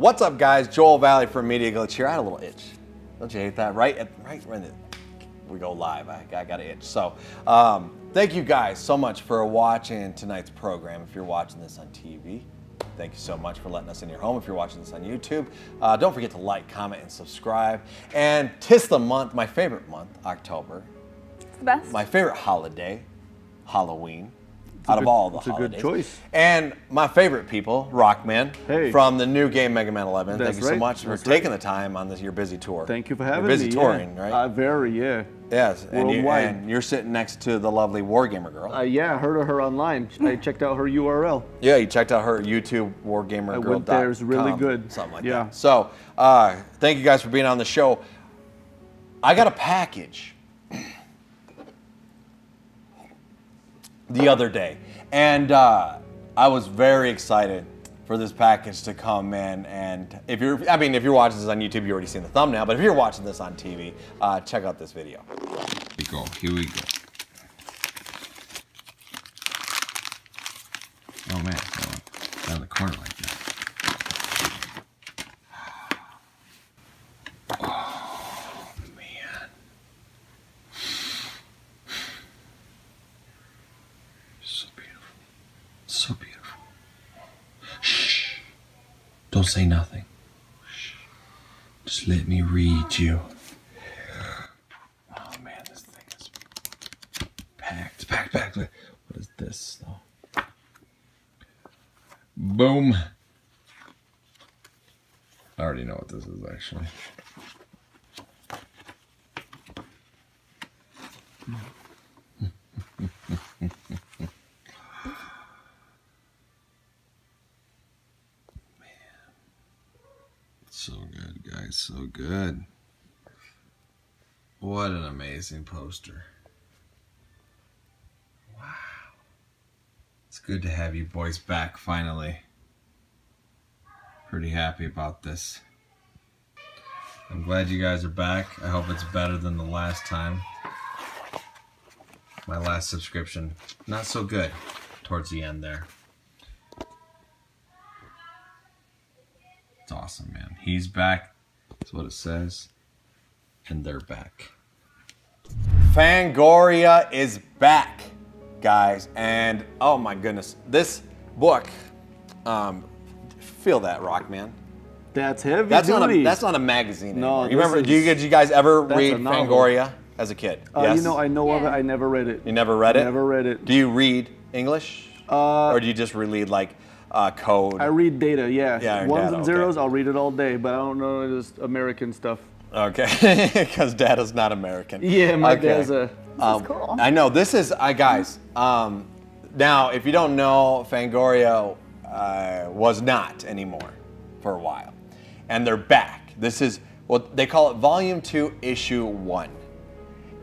What's up, guys? Joel Vallie from Media Glitch here. I had a little itch. Don't you hate that? Right, at, right when it, we go live, I, I got an itch. So, um, thank you guys so much for watching tonight's program. If you're watching this on TV, thank you so much for letting us in your home. If you're watching this on YouTube, uh, don't forget to like, comment, and subscribe. And tis the month, my favorite month, October. It's the best. My favorite holiday, Halloween. Out of all the it's a holidays. good choice. And my favorite people, Rockman, Hey. from the new game Mega Man 11. That's Thank you so right. much for That's taking the time on this your busy tour. Thank you for You're having busy me. touring, yeah. right? Uh, very, yeah. yes, and, you, and you're sitting next to the lovely Wargamer girl. Uh, yeah, I heard of her online. I checked out her URL. yeah, you checked out her YouTube Wargamer girl. there. Really good. Something like Yeah. that. So, uh, thank you guys for being on the show. I got a package the other day, and uh, I was very excited for this package to come in. And if you're, I mean, if you're watching this on YouTube, you already seen the thumbnail. But if you're watching this on TV, uh, check out this video. Here we go. Here we go. Oh man, down the corner like that. Oh man. So beautiful. So beautiful. Shh. Don't say nothing. Just let me read you. Oh man, this thing is packed, packed, packed. What is this though? Boom. I already know what this is actually. So So good. What an amazing poster. Wow. It's good to have you boys back finally. Pretty happy about this. I'm glad you guys are back. I hope it's better than the last time. My last subscription, not so good towards the end there. It's awesome, man. He's back. That's what it says. And they're back. Fangoria is back, guys, and oh my goodness, this book. Um, feel that, rock man. That's heavy That's not a duty. that's not a magazine No. You this remember? Do you, did you guys ever read. Fangoria as a kid? Uh, yes. You know, I know of it. I never read it. You never read it. Never read it. Do you read English, Uh, or do you just read like uh, code? I read data, yeah. Yeah, Ones data, and okay. zeros, I'll read it all day, but I don't know this American stuff. Okay, because Dada's not American. Yeah, my Okay. dad's a. Um, cool. I know this is, I guys. Um, now, if you don't know, Fangoria uh, was not anymore for a while, and they're back. This is what they call it, Volume Two, Issue One,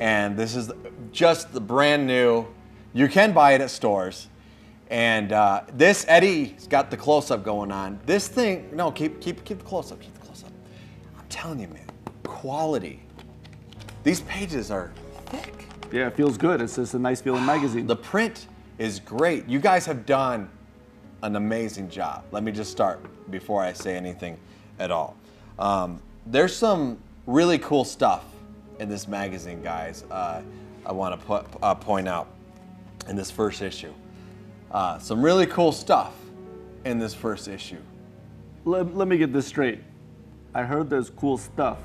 and this is just the brand new. You can buy it at stores, and uh, this Eddie's got the close up going on. This thing, no, keep keep keep the close up, keep the close up. I'm telling you, man, quality. These pages are thick. Yeah, it feels good. It's just a nice feeling magazine. The print is great. You guys have done an amazing job. Let me just start before I say anything at all. Um, there's some really cool stuff in this magazine, guys. Uh, I want to put, uh, point out in this first issue. Uh, some really cool stuff in this first issue. let, let me get this straight. I heard there's cool stuff.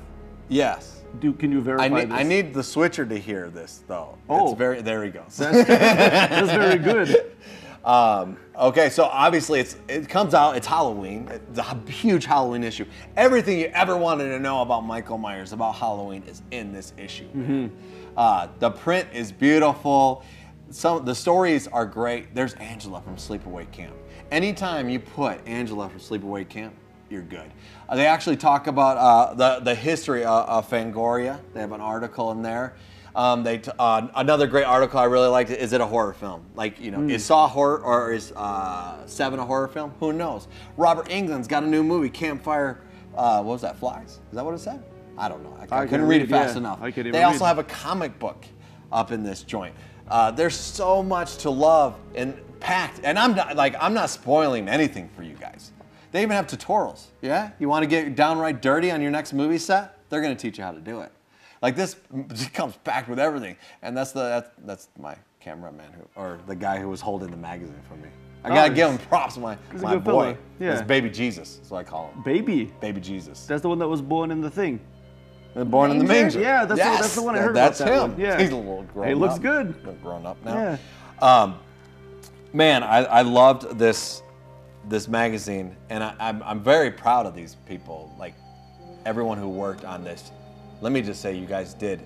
Yes. Do can you verify I need, this? I need the switcher to hear this, though. Oh. It's very, there he goes. That's very good. Um, okay, so obviously it's it comes out. It's Halloween. It's a huge Halloween issue. Everything you ever wanted to know about Michael Myers about Halloween is in this issue. Uh, the print is beautiful. Some the stories are great. There's Angela from Sleepaway Camp. Anytime you put Angela from Sleepaway Camp, you're good. Uh, they actually talk about uh, the the history of, of Fangoria. They have an article in there. Um, they t- uh, another great article I really liked. Is it a horror film? Like you know, is Saw horror or is uh, Seven a horror film? Who knows? Robert Englund's got a new movie, Campfire. Uh, what was that? Flies? Is that what it said? I don't know. I, I I couldn't can't read it fast yeah. enough. I can't even they also read. have a comic book up in this joint. Uh, there's so much to love and packed, and I'm not like I'm not spoiling anything for you guys. They even have tutorials. Yeah, you want to get downright dirty on your next movie set? They're going to teach you how to do it. Like this comes packed with everything, and that's the that's, that's my cameraman who or the guy who was holding the magazine for me. I gotta Oh, give him props, my my boy. fella. Yeah. It's baby Jesus, that's what I call him. Baby. Baby Jesus. That's the one that was born in the thing. Born in the Manger? manger. Yeah, that's the- that's the one I heard That's that him. one. Yeah. He's a little grown He looks up. good. Grown up now. Yeah. Um, man, I, I loved this this magazine, and I, I'm I'm very proud of these people. Like everyone who worked on this. Let me just say, you guys did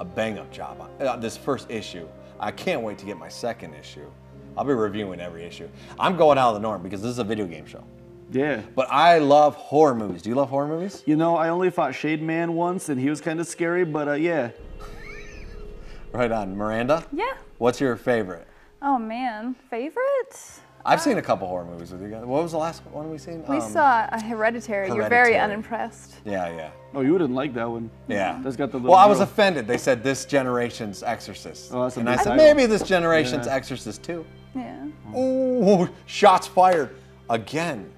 a bang up job on uh, this first issue. I can't wait to get my second issue. I'll be reviewing every issue. I'm going out of the norm because this is a video game show. Yeah. But I love horror movies. Do you love horror movies? You know, I only fought Shade Man once, and he was kind of scary, but uh, yeah. Right on, Miranda. Yeah. What's your favorite? Oh man, favorite? I've seen a couple horror movies with you guys. What was the last one we seen? We Um, saw a Hereditary. You're very unimpressed. Yeah, yeah, Oh, you wouldn't like that one. yeah. That's got the little Well, I was offended. They said this generation's Exorcist, Oh, that's a and I said title. maybe this generation's Yeah. Exorcist too. Yeah. Ooh, shots fired again.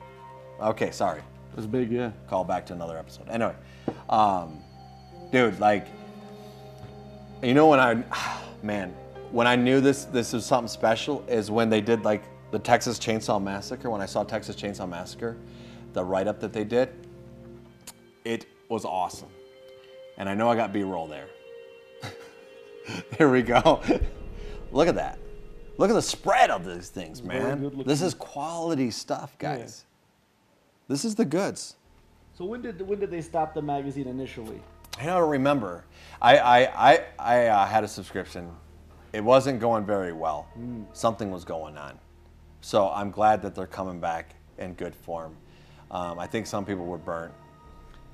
Okay, sorry. It was big, yeah. Call back to another episode. Anyway, um, dude, like, you know when I, man, when I knew this this was something special is when they did like the Texas Chainsaw Massacre. When I saw Texas Chainsaw Massacre, the write up that they did, it was awesome. And I know I got B-roll there. Here we go. Look at that. Look at the spread of these things, man. This is quality stuff, guys. This is the goods. So when did when did they stop the magazine initially? I don't remember. I I I, I uh, had a subscription. It wasn't going very well. Something was going on. So I'm glad that they're coming back in good form. Um, I think some people were burnt.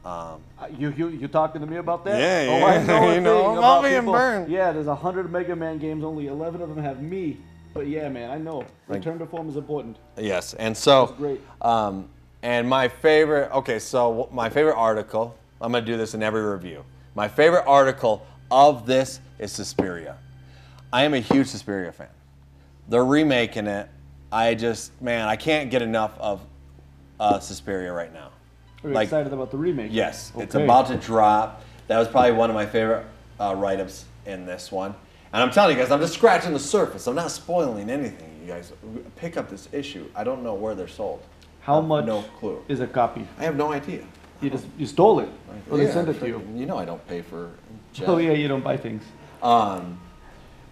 Uh, you, you you talking to me about that? Yeah, oh, yeah. I know You know thing about about being people- burned. Yeah, there's hundred Mega Man games. Only eleven of them have me. But yeah, man, I know. Return to form is important. Yes, and so That's great. Um, and my favorite. Okay, so my favorite article. I'm gonna do this in every review. My favorite article of this is Suspiria. I am a huge Suspiria fan. They're remaking it. I just, man, I can't get enough of uh, Suspiria right now. Are you Like- excited about the remake? Yes, it's about to drop. That was probably one of my favorite uh, write-ups in this one. And I'm telling you guys, I'm just scratching the surface. I'm not spoiling anything. You guys pick up this issue. I don't know where they're sold. I How much No clue. is a copy? I have no idea. You just you stole it, or they sent it to you. You know I don't pay for. Jet. Oh yeah, you don't buy things. Um,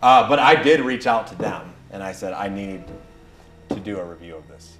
uh, but I did reach out to them and I said I need to do a review of this.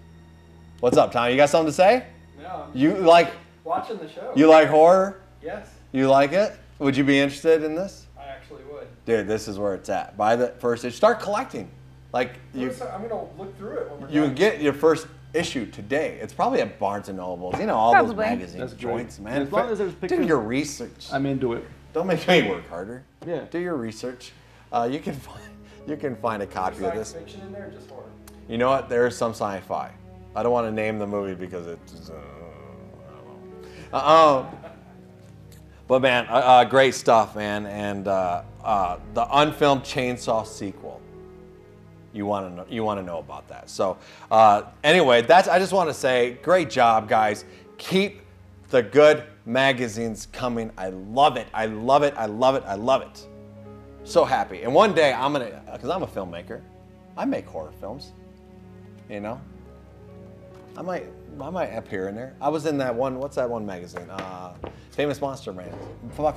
What's up, Tom? You got something to say? No, You like watching the show. you like horror? Yes, You like it? Would you be interested in this? I actually would. Dude, this is where it's at. Buy the first issue. Start collecting. Like you, I'm gonna look through it when we're you done. can get your first issue today. It's probably at Barnes and Nobles. You know all those Probably. magazine That's great. joints, man. As long as there's do pictures- your research. I'm into it. Don't make me work harder. Yeah. Do your research. Uh, you can find you can find a copy of this. fiction in there, or just horror. You know what? There is some sci-fi. I don't want to name the movie because it's. Uh, uh, but man, uh, uh, great stuff, man, and uh, uh, the unfilmed Chainsaw sequel. You want to know? You want to know about that? So uh, anyway, that's. I just want to say, great job, guys. Keep the good magazines coming. I love it. I love it. I love it. I love it. So happy. And one day I'm gonna, because I'm a filmmaker. I make horror films. You know. I might, I might appear in there. I was in that one. What's that one magazine? Uh, Famous Monster Man.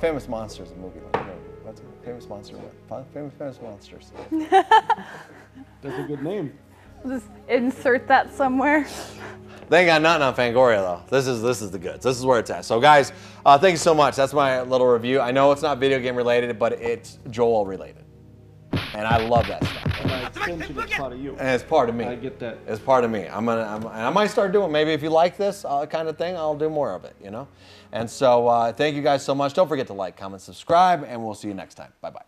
Famous Monsters, movie. Like, what's it? Famous Monster. What? Famous Famous Monsters. That's a good name. Just insert that somewhere. They ain't got nothing on Fangoria though. This is this is the goods. This is where it's at. So guys, uh, thank you so much. That's my little review. I know it's not video game related, but it's Joel related, and I love that stuff. My extension is part of you. And it's part of me. I get that. It's part of me. I'm gonna. I'm, and I might start doing. Maybe if you like this uh, kind of thing, I'll do more of it. You know. And so uh, thank you guys so much. Don't forget to like, comment, subscribe, and we'll see you next time. Bye bye.